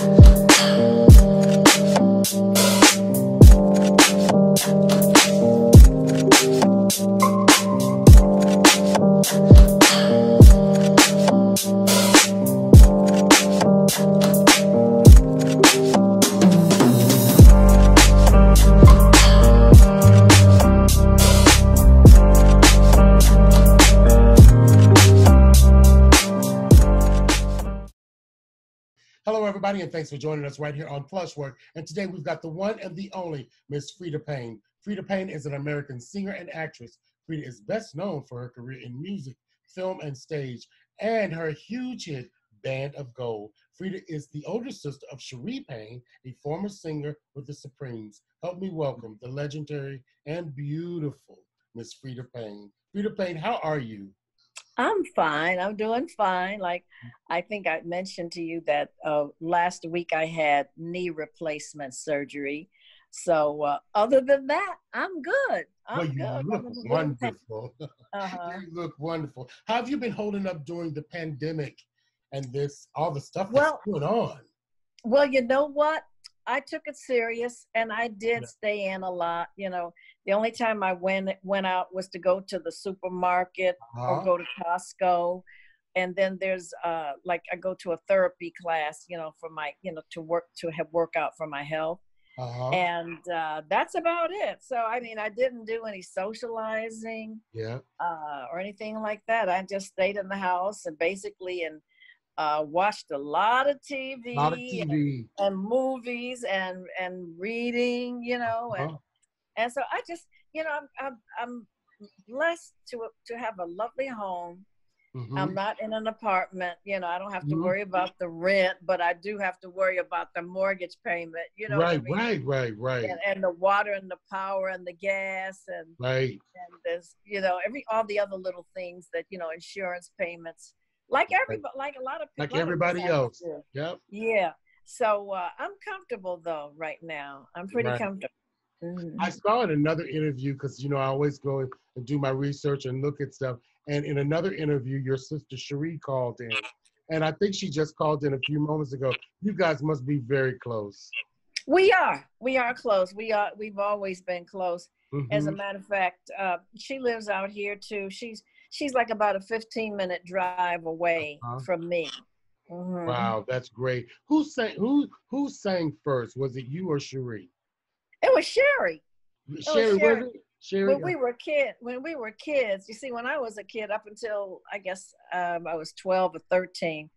everybody, and thanks for joining us right here on Plushwork. And today we've got the one and the only Miss Freda Payne. Freda Payne is an American singer and actress. Freda is best known for her career in music, film, and stage, and her huge hit, Band of Gold. Freda is the older sister of Cherie Payne, a former singer with the Supremes. Help me welcome the legendary and beautiful Miss Freda Payne. Freda Payne, how are you? I'm fine. I'm doing fine. Like I think I mentioned to you that uh, last week I had knee replacement surgery. So uh, other than that, I'm good. I'm well, you good. look wonderful. Uh-huh. you look wonderful. How have you been holding up during the pandemic and this all the stuff that's well, going on? Well, you know what? I took it serious and I did yeah. stay in a lot. You know, the only time I went went out was to go to the supermarket uh-huh. or go to Costco. And then there's uh like I go to a therapy class, you know, for my, you know, to work to have workout for my health. Uh-huh. And uh, that's about it. So I mean, I didn't do any socializing, yeah, uh, or anything like that. I just stayed in the house and basically and uh, watched a lot of TV, lot of TV. And, and, movies and and reading, you know, and uh-huh. and so I just, you know, I'm I'm, I'm blessed to to have a lovely home. Mm-hmm. I'm not in an apartment, you know. I don't have to mm-hmm. worry about the rent, but I do have to worry about the mortgage payment, you know. Right, I mean? right, right, right. And, and, the water and the power and the gas and right. And there's, you know, every all the other little things that you know, insurance payments like everybody, like a lot of people, like everybody else. Yep. Yeah. So uh, I'm comfortable though right now. I'm pretty right. comfortable. Mm-hmm. I saw in another interview because you know I always go and do my research and look at stuff. And in another interview, your sister Cherie called in, and I think she just called in a few moments ago. You guys must be very close. We are. We are close. We are. We've always been close. Mm-hmm. As a mm-hmm. matter of fact, uh, she lives out here too. She's she's like about a 15 minute drive away uh-huh. from me. Mm-hmm. Wow, that's great. Who sang who who sang first? Was it you or Cherie? It was Scherrie. Sherry, was, Sherry. was it? Sherry. When we were kid, when we were kids, you see, when I was a kid, up until I guess um, I was 12 or 13,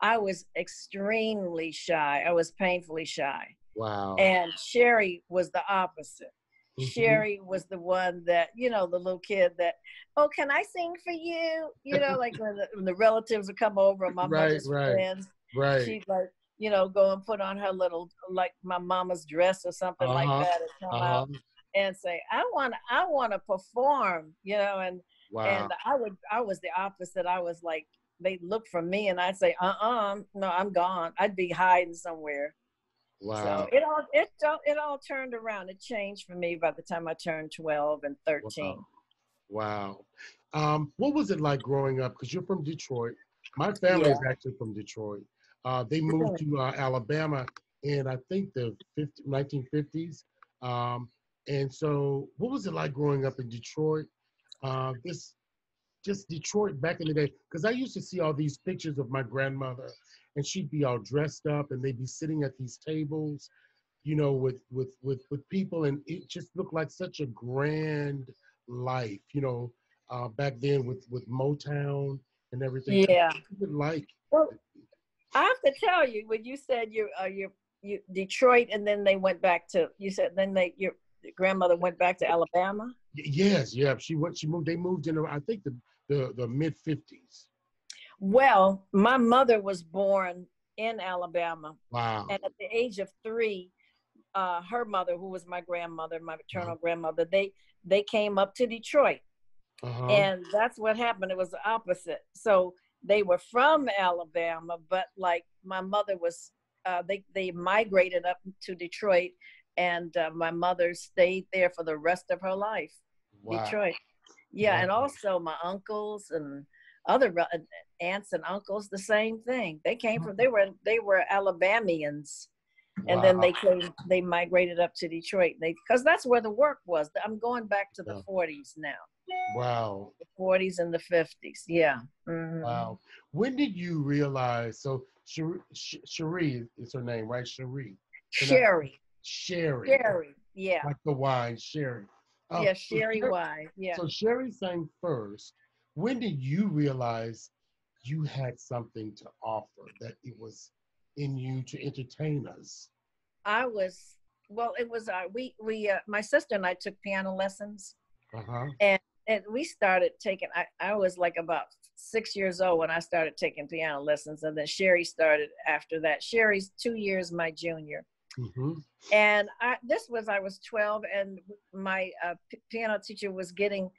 I was extremely shy. I was painfully shy. Wow. And Scherrie was the opposite. Mm-hmm. Scherrie was the one that, you know, the little kid that, oh, can I sing for you? You know, like when the, when the relatives would come over, my right, mother's right, friends, right. she'd like, you know, go and put on her little, like my mama's dress or something uh-huh, like that and come uh-huh. out and say, I want, I want to perform, you know, and, wow. and I would, I was the opposite. I was like, they look for me and I'd say, uh-uh, no, I'm gone. I'd be hiding somewhere. Wow. So it all it all it all turned around. It changed for me by the time I turned twelve and thirteen. Wow. wow. Um, what was it like growing up? Because you're from Detroit. My family yeah. is actually from Detroit. Uh, they moved to uh, Alabama in I think the 50, 1950s. Um, and so, what was it like growing up in Detroit? Uh, this just Detroit back in the day, because I used to see all these pictures of my grandmother and she'd be all dressed up and they'd be sitting at these tables you know with with with with people and it just looked like such a grand life you know uh back then with with motown and everything. Yeah. like? Well i have to tell you when you said you uh you you detroit and then they went back to you said then they your grandmother went back to alabama? Yes yeah she went she moved they moved in i think the the, the mid 50s well, my mother was born in Alabama. Wow. And at the age of three, uh, her mother, who was my grandmother, my maternal uh-huh. grandmother, they they came up to Detroit, uh-huh. and that's what happened. It was the opposite. So they were from Alabama, but like my mother was, uh, they they migrated up to Detroit, and uh, my mother stayed there for the rest of her life. Wow. Detroit, yeah, wow. and also my uncles and other uh, aunts and uncles the same thing. They came from they were they were Alabamians, and wow. then they came they migrated up to Detroit. They because that's where the work was. I'm going back to the yeah. 40s now. Wow. The 40s and the 50s. Yeah. Mm-hmm. Wow. When did you realize? So Cherie, Cherie is her name, right? Cherie. Sherry. Sherry. Sherry. Yeah. Like the wine, Sherry. Oh, yeah, Sherry so wine. Yeah. So Sherry sang first. When did you realize you had something to offer that it was in you to entertain us? I was well. It was uh, we we uh, my sister and I took piano lessons, uh-huh. and and we started taking. I I was like about six years old when I started taking piano lessons, and then Scherrie started after that. Scherrie's two years my junior. Mm-hmm. And I, this was I was 12, and my uh, p- piano teacher was getting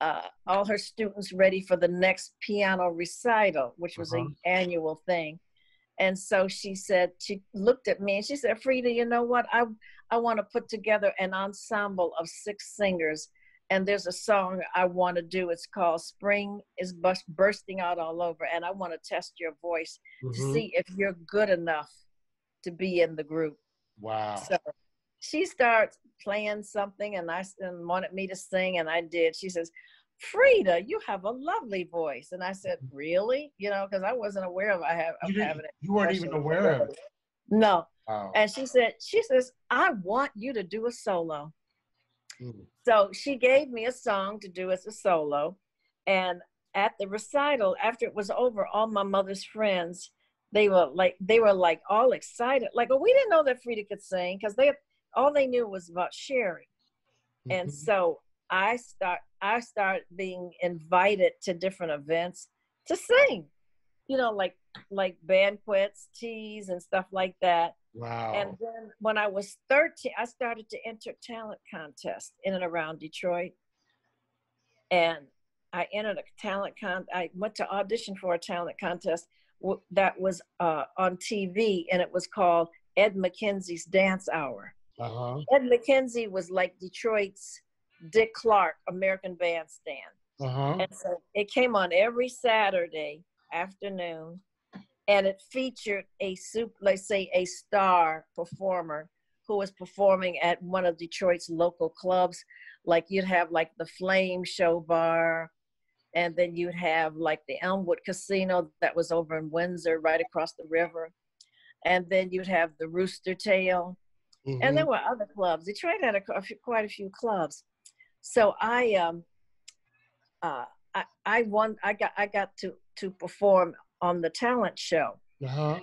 uh, all her students ready for the next piano recital, which was uh-huh. an annual thing. And so she said, she looked at me and she said, Freda, you know what? I, I want to put together an ensemble of six singers. And there's a song I want to do. It's called Spring is Bust, Bursting Out All Over. And I want to test your voice mm-hmm. to see if you're good enough to be in the group. Wow. So she starts playing something and I and wanted me to sing and I did. She says, Freda, you have a lovely voice. And I said, Really? You know, because I wasn't aware of I have you having it. You weren't even aware of it. No. Oh. And she said, she says, I want you to do a solo. Mm. So she gave me a song to do as a solo. And at the recital, after it was over, all my mother's friends, they were like they were like all excited. Like, oh, we didn't know that Freda could sing because they all they knew was about Scherrie. Mm-hmm. And so I start I start being invited to different events to sing. You know, like like banquets, teas and stuff like that. Wow. And then when I was 13, I started to enter talent contests in and around Detroit. And I entered a talent con I went to audition for a talent contest that was uh, on TV and it was called Ed McKenzie's Dance Hour. Uh-huh. Ed McKenzie was like Detroit's Dick Clark American Bandstand. Uh-huh. And so it came on every Saturday afternoon and it featured a soup, let's say a star performer who was performing at one of Detroit's local clubs. Like you'd have like the Flame Show Bar, and then you'd have like the Elmwood Casino that was over in Windsor, right across the river, and then you'd have the Rooster Tail, mm-hmm. and there were other clubs. Detroit had a, a few, quite a few clubs, so I um uh I, I won I got I got to to perform on the talent show, uh-huh.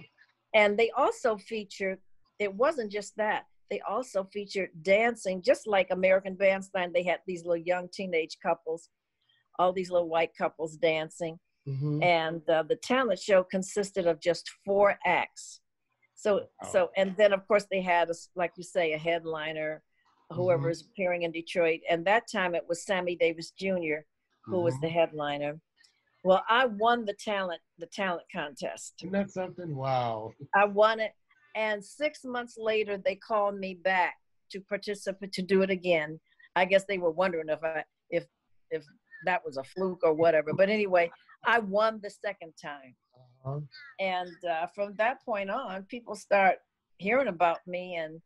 and they also featured. It wasn't just that they also featured dancing, just like American Bandstand. They had these little young teenage couples all these little white couples dancing. Mm-hmm. And uh, the talent show consisted of just four acts. So, wow. so, and then of course they had, a, like you say, a headliner, whoever mm-hmm. is appearing in Detroit. And that time it was Sammy Davis Jr. who mm-hmm. was the mm-hmm. headliner. Well, I won the talent, the talent contest. Isn't that something? Wow. I won it. And six months later, they called me back to participate, to do it again. I guess they were wondering if I, if, if that was a fluke or whatever. But anyway, I won the second time. And uh, from that point on, people start hearing about me and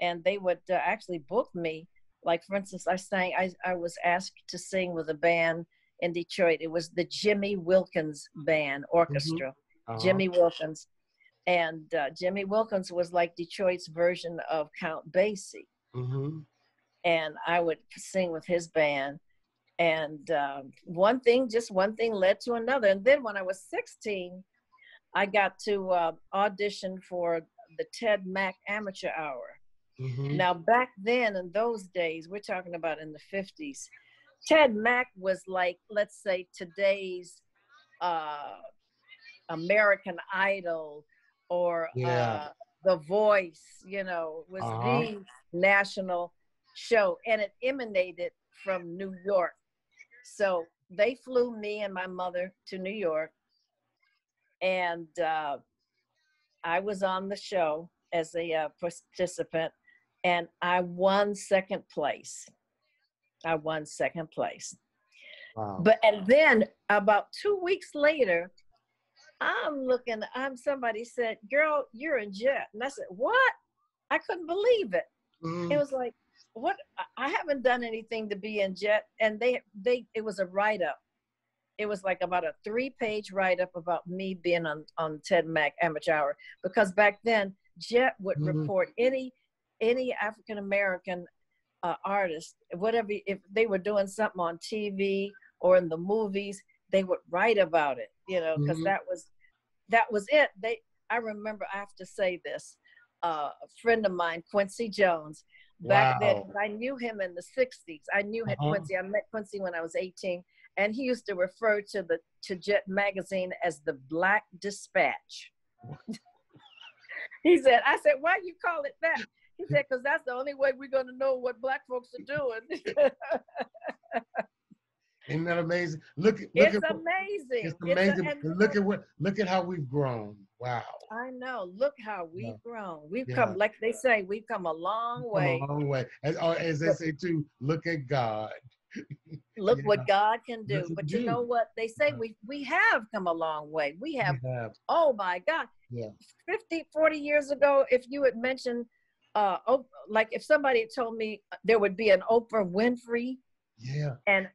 and they would uh, actually book me. Like for instance, I sang. I I was asked to sing with a band in Detroit. It was the Jimmy Wilkins Band Orchestra. Mm-hmm. Uh-huh. Jimmy Wilkins, and uh, Jimmy Wilkins was like Detroit's version of Count Basie. Mm-hmm. And I would sing with his band and uh, one thing just one thing led to another and then when i was 16 i got to uh, audition for the ted mack amateur hour mm-hmm. now back then in those days we're talking about in the 50s ted mack was like let's say today's uh, american idol or yeah. Uh, the voice you know was uh-huh. the national show and it emanated from new york so they flew me and my mother to New York, and uh, I was on the show as a uh, participant, and I won second place. I won second place. Wow. But and then about two weeks later, I'm looking, I'm somebody said, Girl, you're in jet. And I said, What? I couldn't believe it. Mm-hmm. It was like, what I haven't done anything to be in jet. And they they it was a write-up. It was like about a three-page write-up about me being on, on Ted Mack Amateur Hour. Because back then, Jet would mm-hmm. report any any African American uh, artist, whatever if they were doing something on TV or in the movies, they would write about it, you know, because mm-hmm. that was that was it. They I remember I have to say this. Uh, a friend of mine, Quincy Jones, back wow. then I knew him in the 60s. I knew uh-huh. Quincy. I met Quincy when I was 18, and he used to refer to the to Jet magazine as the Black Dispatch. he said, I said, why you call it that? He said, because that's the only way we're going to know what black folks are doing. Isn't that amazing? Look, look it's at, amazing. It's amazing. It's a, look at what look at how we've grown. Wow. I know. Look how we've yeah. grown. We've yeah. come, like they say, we've come a long way. a long way. As, as they say too, look at God. Look yeah. what God can do. but you do. know what? They say we we have come a long way. We have, we have. oh my God. Yeah. 50, 40 years ago, if you had mentioned uh, oh, like if somebody told me there would be an Oprah Winfrey, yeah, and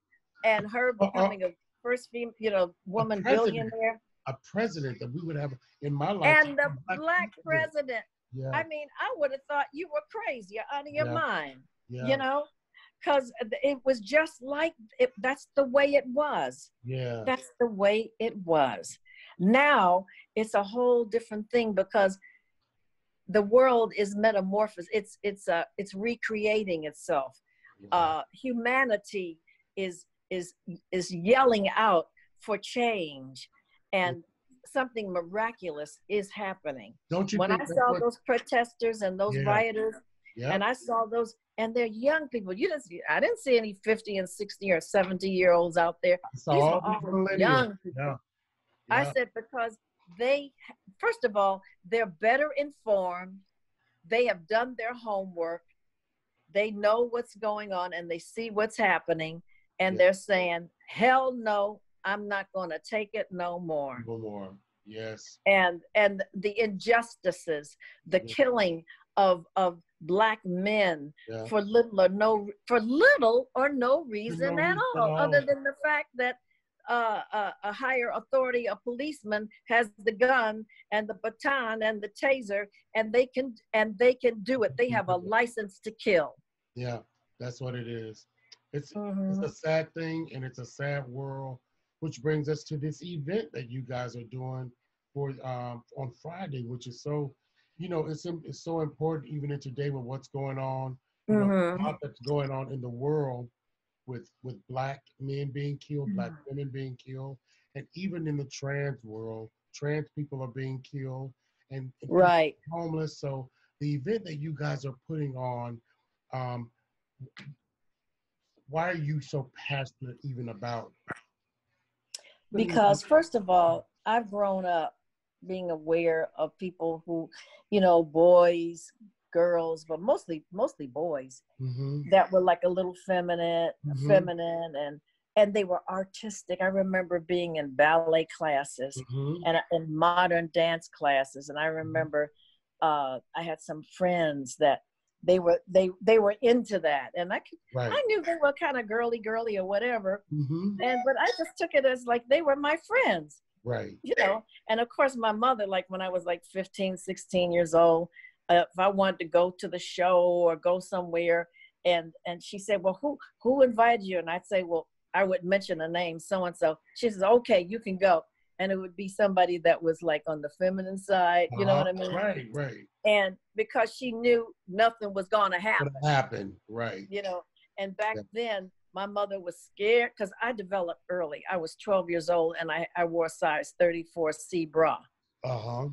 and her uh, uh, becoming uh, a first female, you know, woman a billionaire, a president that we would have in my life, and the black, black president. Yeah. I mean, I would have thought you were crazy, out of your yeah. mind, yeah. you know, because it was just like it. That's the way it was. Yeah, that's the way it was. Now it's a whole different thing because the world is metamorphosed it's it's uh it's recreating itself uh humanity is is is yelling out for change and something miraculous is happening don't you when i saw those protesters and those yeah. rioters yeah. and i saw those and they're young people. You didn't see i didn't see any 50 and 60 or 70 year olds out there. These are all young people. Yeah. i said because they first of all they're better informed. They have done their homework. They know what's going on and they see what's happening and they're saying hell no i'm not going to take it no more. No more. Yes. And and the injustices the yeah. killing of of black men yeah. for little or no for little or no reason no at all other than the fact that uh, a, a, higher authority, a policeman has the gun and the baton and the taser, and they can and they can do it. They have a license to kill. Yeah, that's what it is. It's mm-hmm. it's a sad thing, and it's a sad world. Which brings us to this event that you guys are doing for um, on Friday, which is so, you know, it's it's so important even in today with what's going on, you mm-hmm. know, that's going on in the world with with black men being killed, mm-hmm. black women being killed, and even in the trans world, trans people are being killed and, and right homeless. So the event that you guys are putting on, um, why are you so passionate even about? Because first of all, I've grown up being aware of people who, you know, boys, girls, but mostly mostly boys mm-hmm. that were like a little feminine, mm-hmm. feminine, and and they were artistic. I remember being in ballet classes mm-hmm. and in modern dance classes, and I mm-hmm. remember uh, I had some friends that they were they they were into that, and I could, right. I knew they were kind of girly girly or whatever, mm-hmm. and but I just took it as like they were my friends right you know and of course my mother like when i was like 15 16 years old uh, if I wanted to go to the show or go somewhere, and and she said, "Well, who who invited you?" And I'd say, "Well, I would mention a name, so and so." She says, "Okay, you can go." And it would be somebody that was like on the feminine side, you know uh, what I mean? Right, right. And because she knew nothing was going to happen. Happen, right? You know. And back yeah. then, my mother was scared because I developed early. I was 12 years old, and I I wore size 34C bra. Uh huh.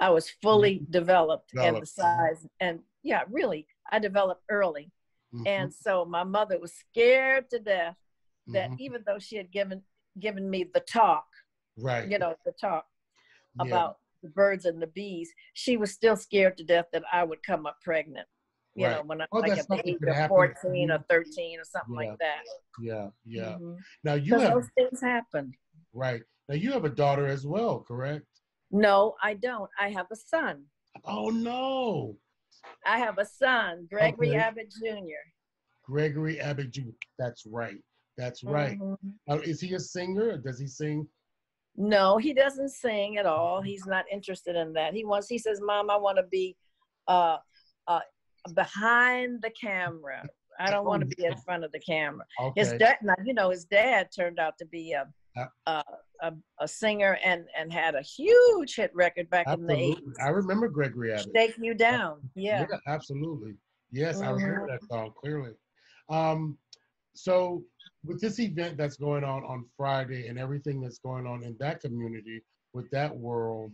I was fully mm-hmm. developed, developed. and the size, and yeah, really, I developed early. Mm-hmm. And so my mother was scared to death that mm-hmm. even though she had given given me the talk, right, you know, the talk yeah. about the birds and the bees, she was still scared to death that I would come up pregnant. You right. know, when I'm oh, like at the age of 14 or 13 or something yeah. like that. Yeah, yeah. Mhm. Now you have those things happen. right. Now you have a daughter as well, correct? No, I don't. I have a son. Oh no. I have a son, Gregory Okay. Abbott Jr. Gregory Abbott Jr. That's right. That's right. Mhm. Now, is he a singer? Or does he sing? No, he doesn't sing at all. He's not interested in that. He wants. He says, "Mom, I want to be uh, uh, behind the camera. I don't want to be in front of the camera." Okay. His dad, now you know, his dad turned out to be a Uh, a, a, a singer and and had a huge hit record back in the Absolutely. eighties. I remember Gregory Abbott. Shake you down, yeah. absolutely. Yes, I remember Mhm. that song clearly. Um, so with this event that's going on on Friday and everything that's going on in that community with that world,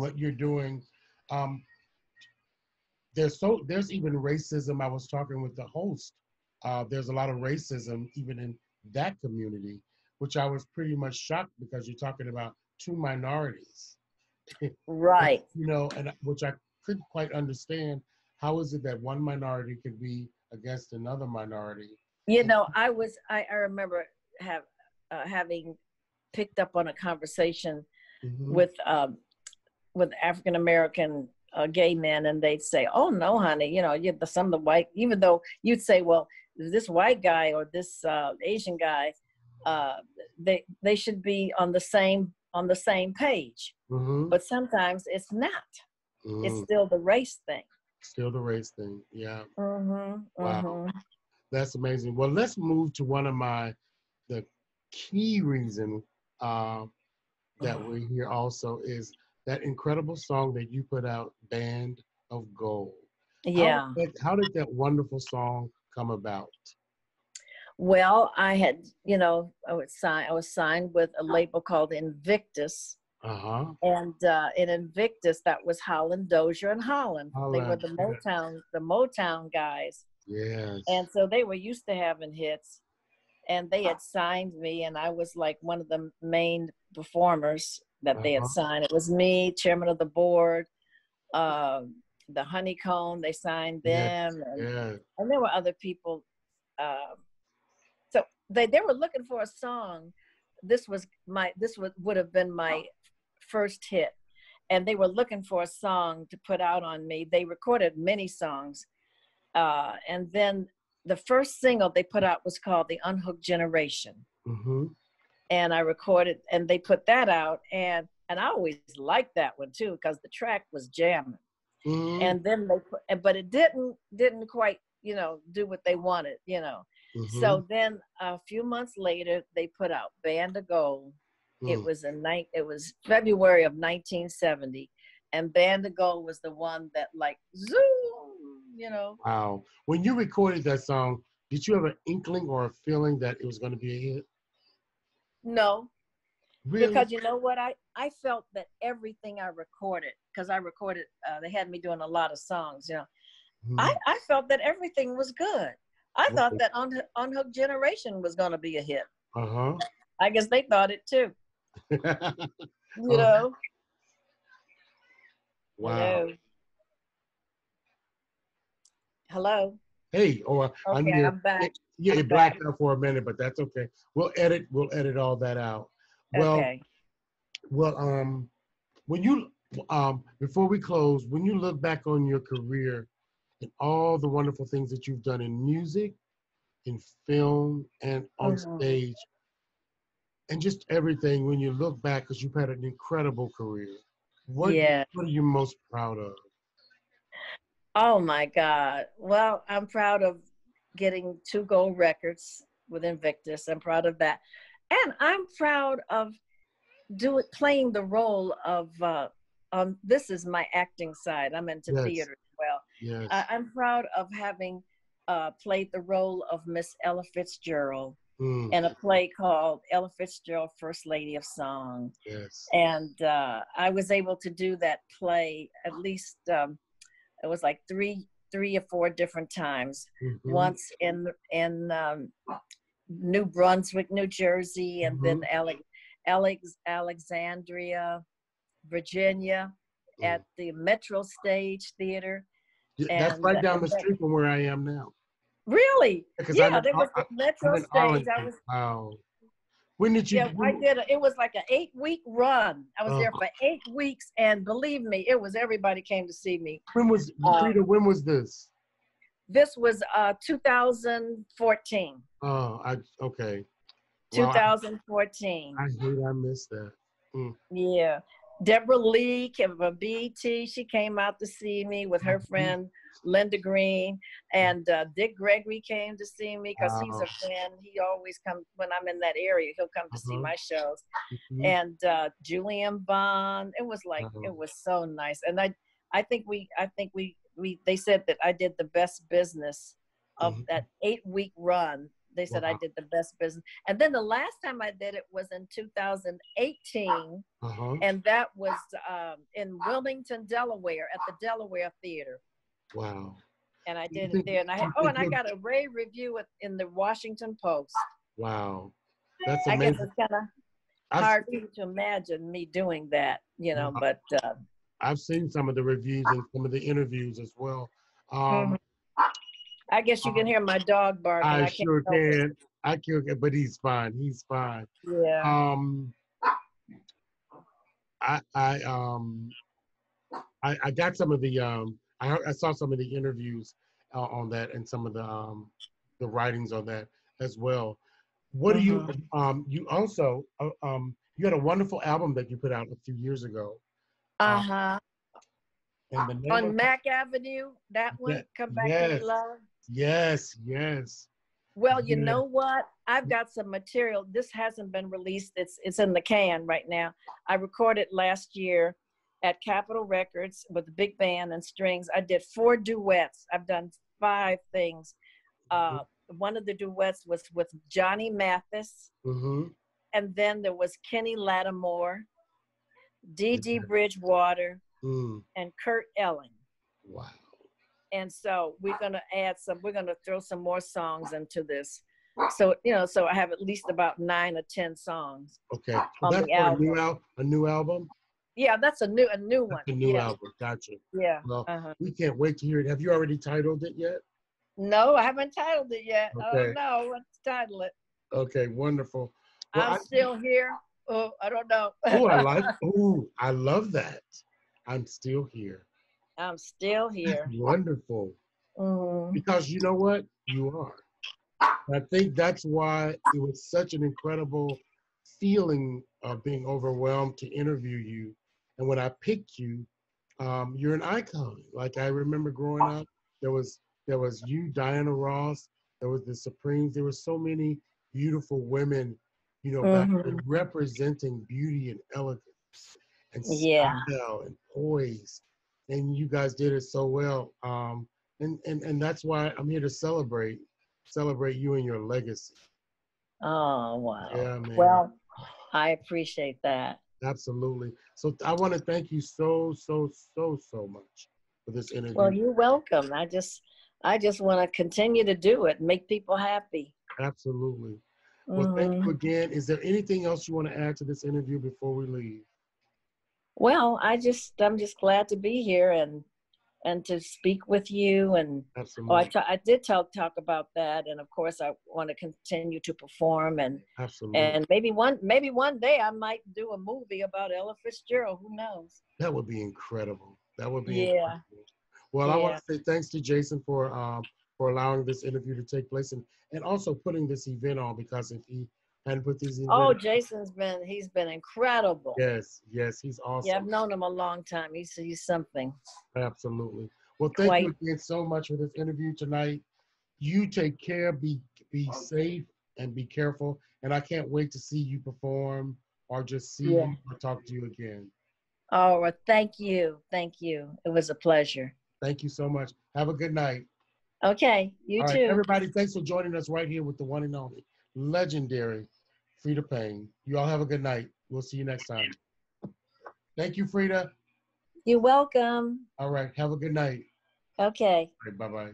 what you're doing, um, there's so there's even racism. I was talking with the host. Uh, there's a lot of racism even in that community, which I was pretty much shocked because you're talking about two minorities Right. you know, and which I couldn't quite understand. How is it that one minority could be against another minority? You know, I was I, I remember have uh, having picked up on a conversation Mhm. with um, with African American uh, gay men, and they'd say, "Oh no, honey, you know, you the some of the white." Even though you'd say, "Well, this white guy or this uh, Asian guy, uh, they they should be on the same on the same page," Mhm. but sometimes it's not. It's Mhm. still the race thing. Still the race thing. Yeah, Mm-hmm, Wow. that's amazing. Well, let's move to one of my the key reason uh, that we're here also is that incredible song that you put out, "Band of Gold." How Yeah. did that- how did that wonderful song come about? Well, I had, you know, I was signed. I was signed with a label called Invictus, Uh huh. and uh, in Invictus, that was Holland Dozier and Holland. They were Holland, the. Motown, the Motown guys, Yes. and so they were used to having hits, and they had signed me, and I was like one of the main performers that they had Uh-huh. signed. It was me, Chairmen of the Board, uh, the Honey Cone. They signed them, and yeah. and there were other people. Um, so they they were looking for a song. This was my this would would have been my first hit, and they were looking for a song to put out on me. They recorded many songs, uh, and then the first single they put out was called "The Unhooked Generation," Mm-hmm. And I recorded and they put that out, and and I always liked that one too because the track was jamming Mhm. and then they put, but it didn't didn't quite you know do what they wanted you know Mhm. so then a few months later they put out band of gold it Mm. was a night it was february of 1970 and band of gold was the one that like zoom you know Wow. When you recorded that song, did you have an inkling or a feeling that it was going to be a hit? No Really? because you know what i i felt that everything i recorded because i recorded uh, they had me doing a lot of songs you know Mhm. I, I felt that everything was good. I thought that Un- Unhooked Generation was going to be a hit. uh-huh. I guess they thought it too. You know. wow. Hello. Hey, or I'm Okay, here. I'm back. Yeah, I'm it blacked out for a minute, but that's okay. We'll edit. We'll edit all that out. Well, okay. well, um, when you um before we close, when you look back on your career and all the wonderful things that you've done in music, in film, and on Mhm. stage, and just everything, when you look back, because you've had an incredible career, what Yeah. what are you most proud of? Oh my God. Well, I'm proud of getting two gold records with Invictus. I'm proud of that. And I'm proud of do it playing the role of uh um this is my acting side. I'm into Yes. theater as well. Yes. I, I'm proud of having uh, played the role of Miss Ella Fitzgerald Mm, in a play called Ella Fitzgerald, First Lady of Song. yes. And uh, I was able to do that play at least, um, it was like three, three or four different times. Mhm. Once in in um, New Brunswick, New Jersey, and then Alex, Alex, Alexandria, Virginia, Mm. at the Metro Stage Theater. That's And, right uh, down the that- street from where I am now. Really? Because Yeah, I'm there was the metro stage. I was Wow. When did you? yeah, I did. A, it was like an eight week run. I was there Oh. for eight weeks, and believe me, it was everybody came to see me. When was Uh, Freda? When was this? This was uh 2014. Oh, I okay. I- 2014. I hate I missed that. Yeah. Debra Lee came from BT. She came out to see me with her Mhm. friend Linda Green, and uh, Dick Gregory came to see me because he's a friend. He always comes when I'm in that area. He'll come to see Uh-huh. my shows. Mhm. And uh, Julian Bond. It was like Uh-huh. it was so nice. And I, I think we, I think we, we. They said that I did the best business of Mhm. that eight week run. They said I did the best business. And then the last time I did it was in 2018 Uh-huh. and that was um, in Wilmington, Delaware, at the Delaware Theater. Wow. And I did it there. And I had, oh, and I got a rave review in the Washington Post. Wow. That's amazing. I guess it's kind of hard for you to imagine me doing that, you know. Yeah. But uh, I've seen some of the reviews and some of the interviews as well. Um, I guess you can hear my dog barking. I, I, sure can. I can, but he's fine. He's fine. Yeah. Um, I I um I, I got some of the um I I saw some of the interviews uh, on that and some of the um the writings on that as well. What do you Uh-huh. um you also uh, um you had a wonderful album that you put out a few years ago. Uh huh. And On of- Mack Avenue, that one, Yeah, Come Back to yes. Me Love. Yes, yes. Well, you Yeah. know what? I've got some material. This hasn't been released. It's it's in the can right now. I recorded last year at Capitol Records with a big band and strings. I did four duets. I've done five things. Uh, one of the duets was with Johnny Mathis, Mm-hmm. and then there was Kenny Lattimore, Mhm. Bridgewater, Mm, and Kurt Elling. wow. And so we're gonna add some we're gonna throw some more songs into this so you know so i have at least about nine or ten songs Okay. On that's a new album. al- a new album. yeah that's a new a new one a new yeah album. Gotcha. yeah Well, uh-huh. we can't wait to hear it. Have you already titled it yet? no i haven't titled it yet i Okay. know what to title it Okay, wonderful. Well, i'm I- still here oh i don't know Oh, I like. Oh, I love that. I'm still here. I'm still here Wonderful. Mhm. Because you know what? You are. I think that's why it was such an incredible feeling of being overwhelmed to interview you. And when I picked you, um, you're an icon. Like I remember growing up, there was there was you, Diana Ross, there was the Supremes. There were so many beautiful women, you know, back Mhm. then representing beauty and elegance and Yeah. style and poise. And you guys did it so well. Um, and, and and that's why I'm here to celebrate celebrate you and your legacy. oh wow Yeah, man. well i appreciate that Absolutely. So I want to thank you so so so so much for this interview. well you're welcome i just i just want to continue to do it make people happy Absolutely. Well, thank Mhm. you again. Is there anything else you want to add to this interview before we leave? Well, I just I'm just glad to be here and and to speak with you and Absolutely. oh I I did talk talk about that and of course I want to continue to perform and Absolutely. and maybe one maybe one day I might do a movie about Ella Fitzgerald who knows that would be incredible. That would be Yeah. incredible. Well, I want to say thanks to Jason for um for allowing this interview to take place and and also putting this event on because if he hadn't put this event oh Jason's been he's been incredible yes yes he's awesome. yeah I've known him a long time he's he's something Absolutely. Well, thank you again so much for this interview tonight. You take care, be be safe, and be careful. And I can't wait to see you perform or just see Yeah. you or talk to you again. oh well, thank you thank you it was a pleasure Thank you so much. Have a good night. okay you All right, too everybody. Thanks for joining us right here with the one and only legendary Freda Payne. You all have a good night. We'll see you next time. Thank you, Freda. You're welcome. All right. Have a good night. Okay. Right, bye bye.